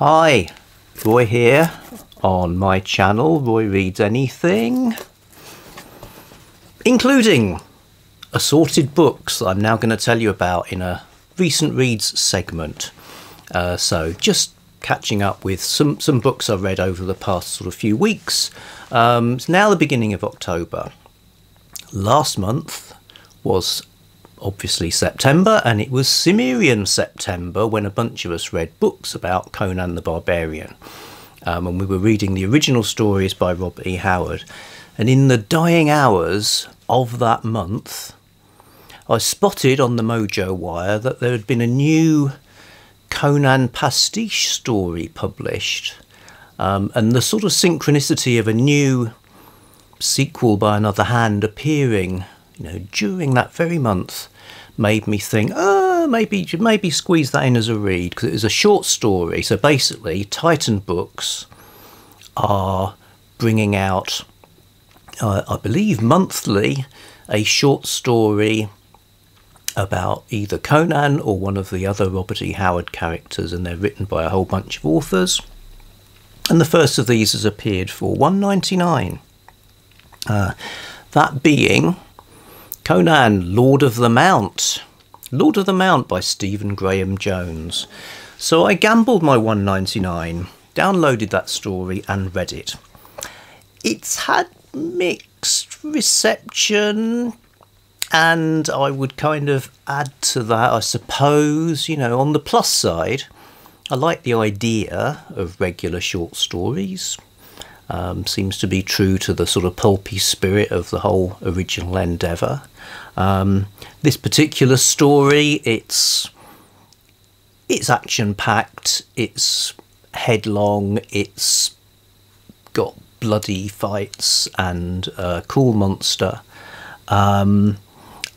Hi, Roy here on my channel, Roy Reads Anything, including assorted books that I'm now going to tell you about in a recent reads segment. Uh, so just catching up with some, some books I've read over the past sort of few weeks. Um, it's now the beginning of October. Last month was obviously September, and it was Cimmerian September when a bunch of us read books about Conan the Barbarian. Um, and we were reading the original stories by Robert E. Howard. And in the dying hours of that month, I spotted on the Mojo Wire that there had been a new Conan pastiche story published. Um, and the sort of synchronicity of a new sequel by another hand appearing you know, during that very month made me think, oh, maybe maybe squeeze that in as a read because it was a short story. So basically, Titan Books are bringing out, uh, I believe, monthly a short story about either Conan or one of the other Robert E. Howard characters, and they're written by a whole bunch of authors. And the first of these has appeared for 199. Uh, that being Conan, Lord of the Mount. Lord of the Mount by Stephen Graham Jones. So I gambled my 199, downloaded that story and read it. It's had mixed reception and I would kind of add to that, I suppose, you know, on the plus side, I like the idea of regular short stories um, seems to be true to the sort of pulpy spirit of the whole original endeavour. Um, this particular story, it's it's action packed, it's headlong, it's got bloody fights and a cool monster. Um,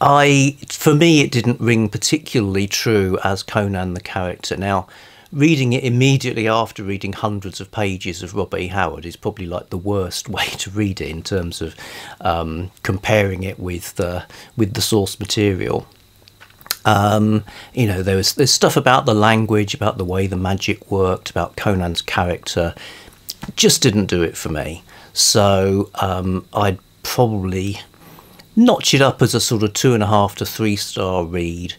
I, for me, it didn't ring particularly true as Conan the character. Now, reading it immediately after reading hundreds of pages of Robert E. Howard is probably like the worst way to read it in terms of um, comparing it with the with the source material. Um, you know, there was there's stuff about the language, about the way the magic worked, about Conan's character. Just didn't do it for me. So um, I'd probably notch it up as a sort of two and a half to three star read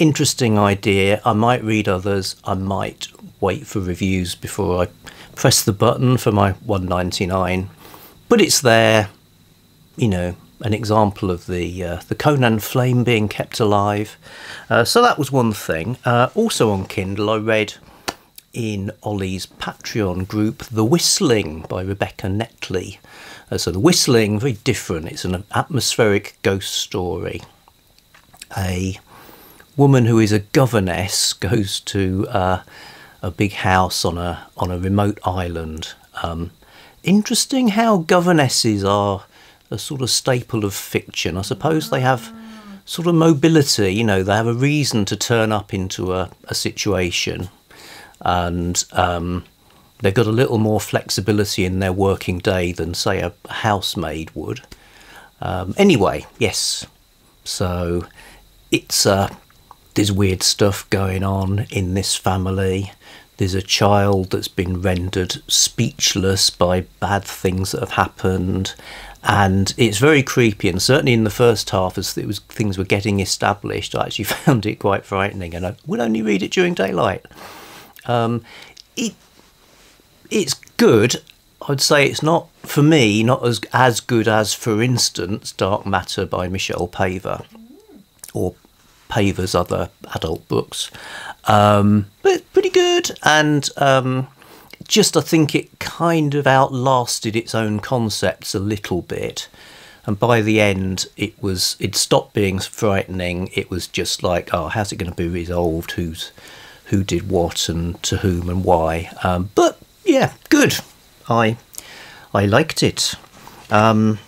interesting idea. I might read others. I might wait for reviews before I press the button for my 199. But it's there, you know, an example of the uh, the Conan flame being kept alive. Uh, so that was one thing. Uh, also on Kindle, I read in Ollie's Patreon group The Whistling by Rebecca Netley. Uh, so The Whistling, very different. It's an atmospheric ghost story. A woman who is a governess goes to uh, a big house on a on a remote island. Um, interesting how governesses are a sort of staple of fiction. I suppose they have sort of mobility. You know, they have a reason to turn up into a, a situation, and um, they've got a little more flexibility in their working day than, say, a housemaid would. Um, anyway, yes. So it's a there's weird stuff going on in this family. There's a child that's been rendered speechless by bad things that have happened, and it's very creepy. And certainly in the first half, as was things were getting established, I actually found it quite frightening. And I would only read it during daylight. Um, it it's good. I'd say it's not for me not as as good as, for instance, Dark Matter by Michelle Paver, or Paver's other adult books. Um, but pretty good, and um, just I think it kind of outlasted its own concepts a little bit. And by the end, it was it stopped being frightening. It was just like, oh, how's it going to be resolved? Who's who did what and to whom and why? Um, but yeah, good. I I liked it. Um,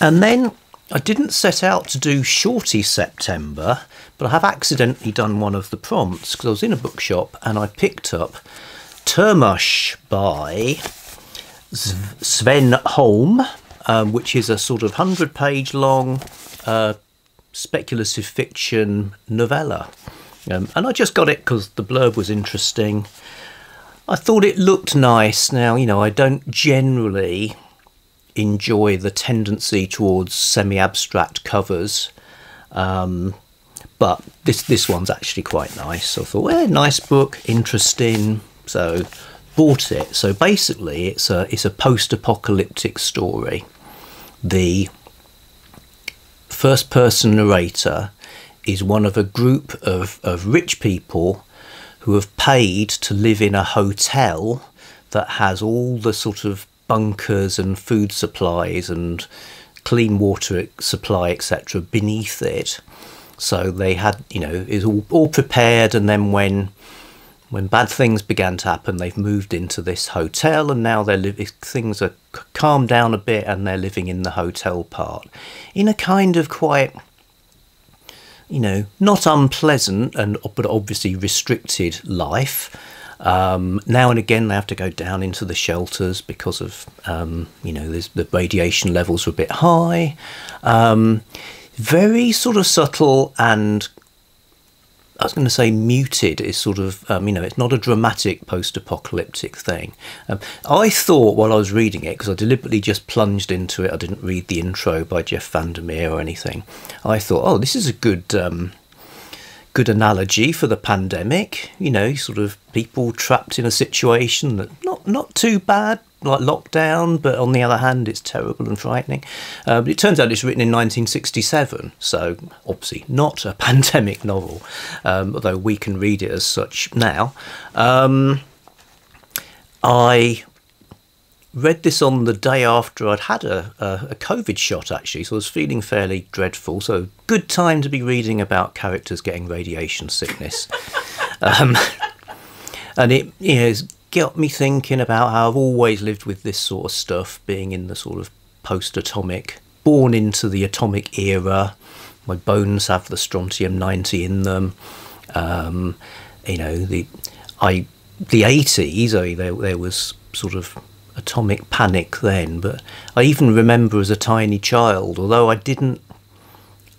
and then I didn't set out to do Shorty September, but I have accidentally done one of the prompts because I was in a bookshop and I picked up Termush by Sven Holm, um, which is a sort of 100 page long uh, speculative fiction novella. Um, and I just got it because the blurb was interesting. I thought it looked nice. Now, you know, I don't generally enjoy the tendency towards semi-abstract covers, um, but this this one's actually quite nice. So I thought, well, nice book, interesting. So bought it. So basically, it's a it's a post-apocalyptic story. The first-person narrator is one of a group of, of rich people who have paid to live in a hotel that has all the sort of bunkers and food supplies and clean water supply, etc., beneath it. So they had, you know, is all, all prepared, and then when when bad things began to happen, they've moved into this hotel, and now they're things are calmed down a bit, and they're living in the hotel part in a kind of quite you know, not unpleasant and but obviously restricted life. Um, now and again, they have to go down into the shelters because of um, you know the radiation levels are a bit high. Um, very sort of subtle and I was going to say muted is sort of, um, you know, it's not a dramatic post apocalyptic thing. Um, I thought while I was reading it, because I deliberately just plunged into it, I didn't read the intro by Jeff Vandermeer or anything. I thought, oh, this is a good. Good analogy for the pandemic you know sort of people trapped in a situation that not not too bad like lockdown, but on the other hand, it's terrible and frightening. Uh, but it turns out it's written in 1967, so obviously not a pandemic novel, um, although we can read it as such now. Um, I read this on the day after I'd had a, a, a, COVID shot, actually, so I was feeling fairly dreadful. So, good time to be reading about characters getting radiation sickness. um, and it you know, got me thinking about how I've always lived with this sort of stuff, being in the sort of post atomic, born into the atomic era. My bones have the strontium 90 in them. Um, you know, the I the 80s, I, there, there was sort of atomic panic then, but I even remember as a tiny child, although I didn't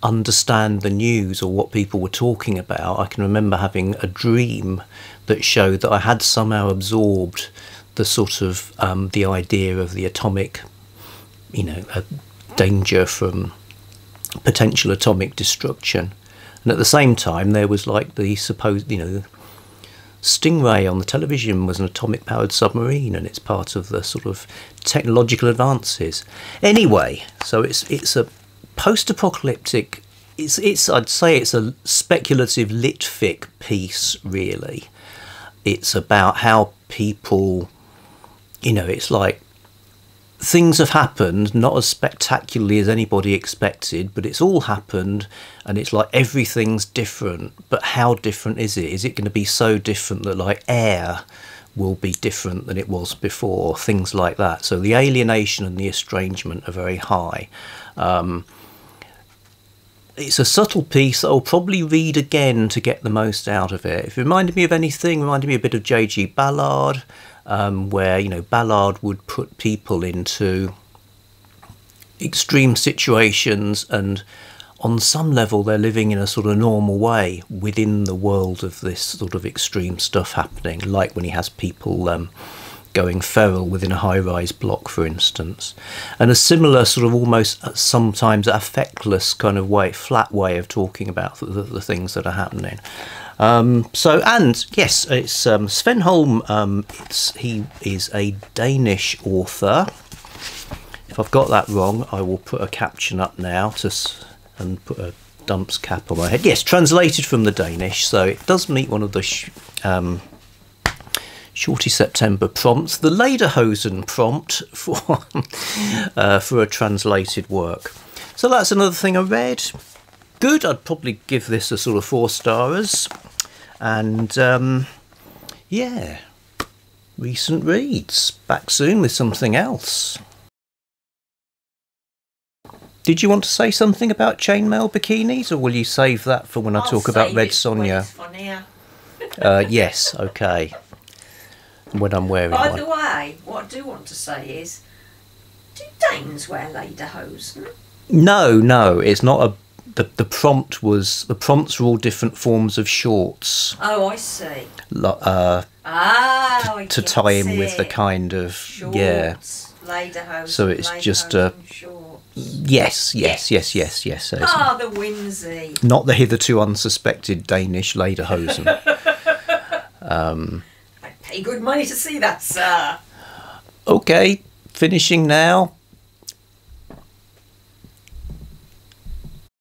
understand the news or what people were talking about, I can remember having a dream that showed that I had somehow absorbed the sort of um, the idea of the atomic, you know, danger from potential atomic destruction. And at the same time, there was like the supposed, you know, Stingray on the television was an atomic powered submarine, and it's part of the sort of technological advances. Anyway, so it's it's a post apocalyptic. It's it's I'd say it's a speculative litfic piece, really it's about how people, you know, it's like things have happened, not as spectacularly as anybody expected, but it's all happened, and it's like everything's different. But how different is it? Is it going to be so different that, like, air will be different than it was before? Things like that. So the alienation and the estrangement are very high. Um, it's a subtle piece that I'll probably read again to get the most out of it. If it reminded me of anything, reminded me a bit of J.G. Ballard, um, where you know Ballard would put people into extreme situations, and on some level they're living in a sort of normal way within the world of this sort of extreme stuff happening. Like when he has people. Um, going feral within a high rise block, for instance. And a similar sort of almost uh, sometimes affectless kind of way, flat way of talking about the, the, things that are happening. Um, so, and yes, it's um, Sven Holm, um, it's, he is a Danish author. If I've got that wrong, I will put a caption up now to, and put a dumps cap on my head. Yes, translated from the Danish, so it does meet one of the um, Shorty September prompts, the Lederhosen prompt for uh, for a translated work. So that's another thing I read. Good. I'd probably give this a sort of four stars. And um, yeah, recent reads. Back soon with something else. Did you want to say something about chainmail bikinis, or will you save that for when I'll I talk about Red Sonja? uh, yes, okay when I'm wearing By one. the way, what I do want to say is, do Danes wear lederhosen? No, no, it's not a. The, the prompt was the prompts were all different forms of shorts. Oh, I see. Lo, uh, ah, I to tie in with the kind of shorts, yeah. Lederhosen, so it's just uh, a. Yes, yes, yes, yes, yes. So ah, the whimsy. Not the hitherto unsuspected Danish lederhosen. um, Pay good money to see that, sir. Okay, finishing now.